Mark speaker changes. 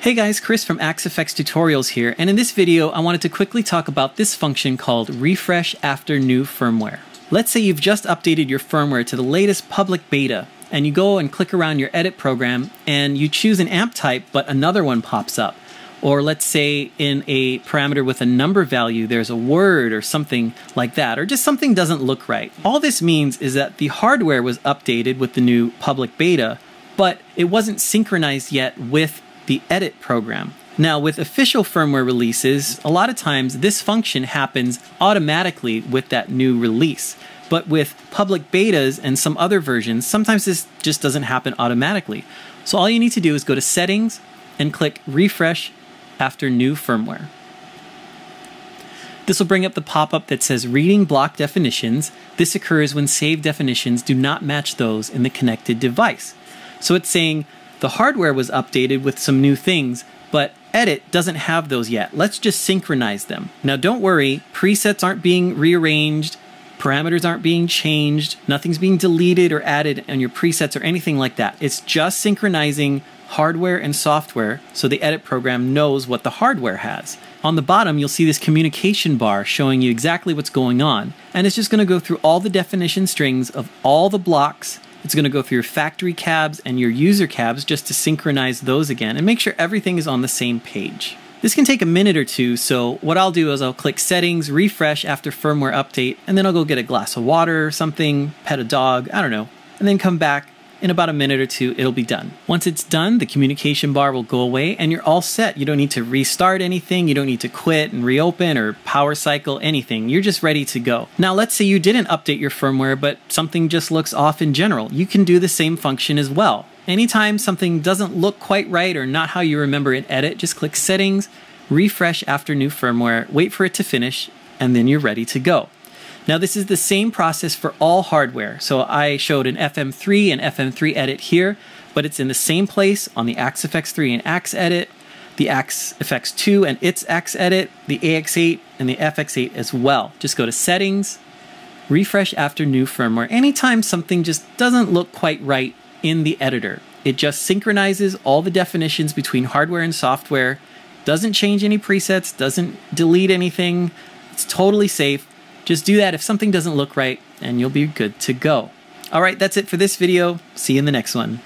Speaker 1: Hey guys, Chris from Axe-Fx Tutorials here, and in this video I wanted to quickly talk about this function called refresh after new firmware. Let's say you've just updated your firmware to the latest public beta, and you go and click around your edit program and you choose an amp type but another one pops up. Or let's say in a parameter with a number value there's a word or something like that, or just something doesn't look right. All this means is that the hardware was updated with the new public beta, but it wasn't synchronized yet with the edit program. Now, with official firmware releases, a lot of times this function happens automatically with that new release. But with public betas and some other versions, sometimes this just doesn't happen automatically. So all you need to do is go to Settings and click Refresh after new firmware. This will bring up the pop-up that says Reading Block Definitions. This occurs when saved definitions do not match those in the connected device. So it's saying the hardware was updated with some new things, but Edit doesn't have those yet. Let's just synchronize them. Now don't worry, presets aren't being rearranged, parameters aren't being changed, nothing's being deleted or added on your presets or anything like that. It's just synchronizing hardware and software so the edit program knows what the hardware has. On the bottom, you'll see this communication bar showing you exactly what's going on. And it's just going to go through all the definition strings of all the blocks it's going to go through your factory cabs and your user cabs just to synchronize those again and make sure everything is on the same page. This can take a minute or two, so what I'll do is I'll click settings, refresh after firmware update, and then I'll go get a glass of water or something, pet a dog, I don't know, and then come back in about a minute or two, it'll be done. Once it's done, the communication bar will go away and you're all set. You don't need to restart anything. You don't need to quit and reopen or power cycle anything. You're just ready to go. Now, let's say you didn't update your firmware, but something just looks off in general. You can do the same function as well. Anytime something doesn't look quite right or not how you remember it edit, just click settings, refresh after new firmware, wait for it to finish, and then you're ready to go. Now this is the same process for all hardware. So I showed an FM3 and FM3 edit here, but it's in the same place on the Axe-Fx3 and Axe edit, the Axe-Fx2 and its Axe edit, the AX8 and the FX8 as well. Just go to settings, refresh after new firmware. Anytime something just doesn't look quite right in the editor, it just synchronizes all the definitions between hardware and software, doesn't change any presets, doesn't delete anything. It's totally safe. Just do that if something doesn't look right and you'll be good to go. All right, that's it for this video. See you in the next one.